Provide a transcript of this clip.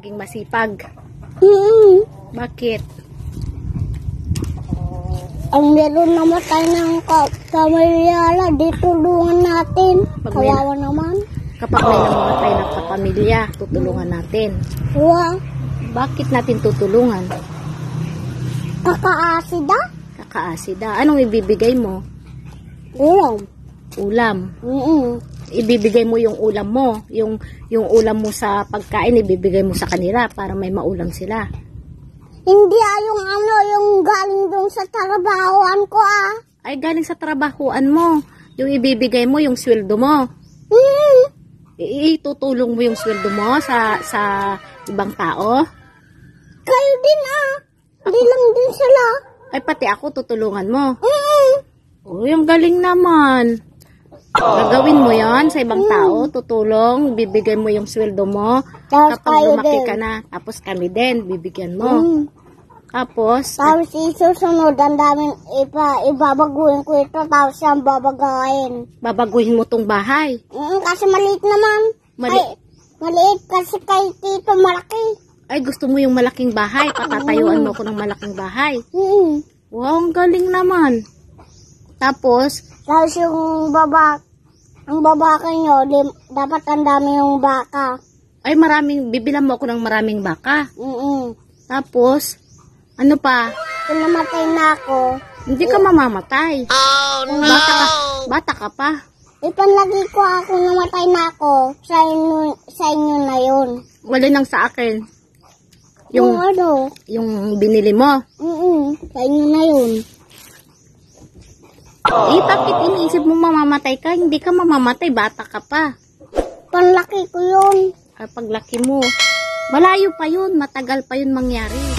masipag. Hmm. Bakit? Ang meron namatay ng ka kamalyala, di tulungan natin. Pag may- Kawawa naman. Kapag may namatay na kapamilya, tutulungan natin. Huwag. Bakit natin tutulungan? Kakaasida? Kakaasida. Anong ibibigay mo? Ulam. Ulam. Mm Ibibigay mo yung ulam mo. Yung, yung ulam mo sa pagkain, ibibigay mo sa kanila para may maulam sila. Hindi ah, yung ano, yung galing doon sa trabahoan ko ah. Ay, galing sa trabahuan mo. Yung ibibigay mo, yung sweldo mo. I- Itutulong mo yung sweldo mo sa, sa ibang tao. Kayo din ah. Hindi lang din sila. Ay, pati ako, tutulungan mo. Mm Oh, yung galing naman. Gagawin mo yan sa ibang tao, tutulong, bibigay mo yung sweldo mo. Tapos Kapag lumaki ka na, tapos kami din, bibigyan mo. Mm. Tapos, Tapos isusunod, ang daming ipa, ibabaguhin ko ito, tapos siyang babagayin. babaguhin mo tong bahay. Mm, kasi maliit naman. Mali- Ay, maliit kasi kay Tito malaki. Ay, gusto mo yung malaking bahay, patatayuan mo ko ng malaking bahay. Mm. Wow, ang galing naman. Tapos, Tapos yung baba, ang babaka nyo, di, dapat ang dami yung baka. ay maraming, bibilang mo ako ng maraming baka. Mm Tapos, ano pa, Kung namatay na ako, hindi ka mamamatay. oh Bata ka, bata ka pa. ipanlagi ko ako namatay na ako sa inyo, sa inyo na yun. Wala nang sa akin. Yung, Yung, ano, yung binili mo. mm sa inyo na yun. Eh, bakit iniisip mo mamamatay ka? Hindi ka mamamatay, bata ka pa. Panlaki ko yun. Kapag laki mo, malayo pa yun, matagal pa yun mangyari.